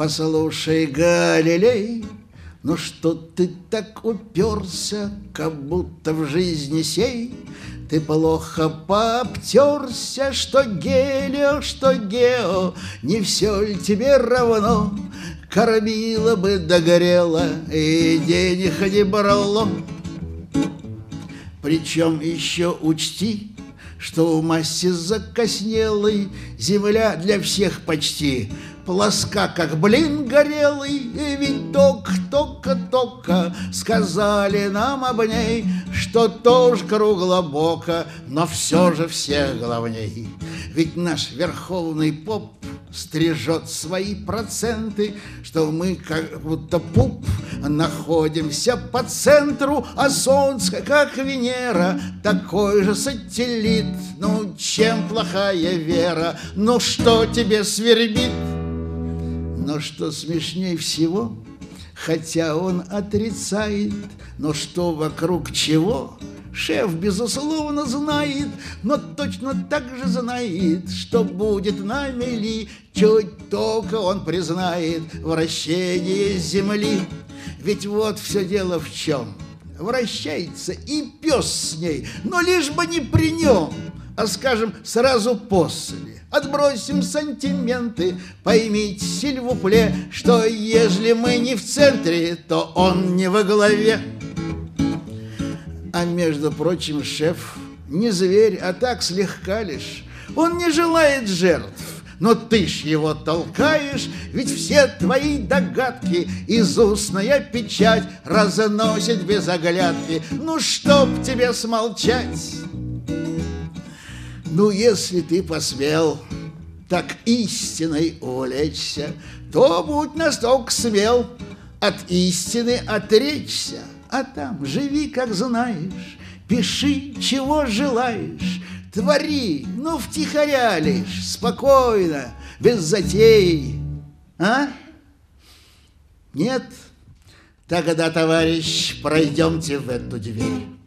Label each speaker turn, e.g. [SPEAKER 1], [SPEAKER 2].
[SPEAKER 1] Послушай, Галилей, ну что ты так уперся, как будто в жизни сей? Ты плохо пообтерся, что Гелио, что Гео Не все ли тебе равно? Кормила бы догорела и денег не брало. Причем еще учти, что в массе закоснелой Земля для всех почти плоска, как блин горелый, и ведь только-только-только сказали нам об ней, что тоже круглобоко, но все же всех главней. Ведь наш верховный поп стрижет свои проценты, что мы как будто пуп находимся по центру, а Солнце, как Венера, такой же сателлит. Ну, чем плохая вера? Ну, что тебе свербит? Но что смешней всего, хотя он отрицает, но что вокруг чего, шеф, безусловно, знает, но точно так же знает, что будет на мели, чуть только он признает вращение Земли. Ведь вот все дело в чем. Вращается и пес с ней, но лишь бы не при нем, а, скажем, сразу после. Отбросим сантименты, поймите, сильвупле, Что ежели мы не в центре, то он не во главе. А между прочим, шеф не зверь, а так слегка лишь. Он не желает жертв, но ты ж его толкаешь, ведь все твои догадки из устная печать разносит без оглядки. Ну, чтоб тебе смолчать? Ну, если ты посмел так истиной увлечься, то будь настолько смел от истины отречься, а там живи, как знаешь, пиши, чего желаешь, твори, ну, втихаря лишь, спокойно, без затей, а? Нет? Тогда, товарищ, пройдемте в эту дверь.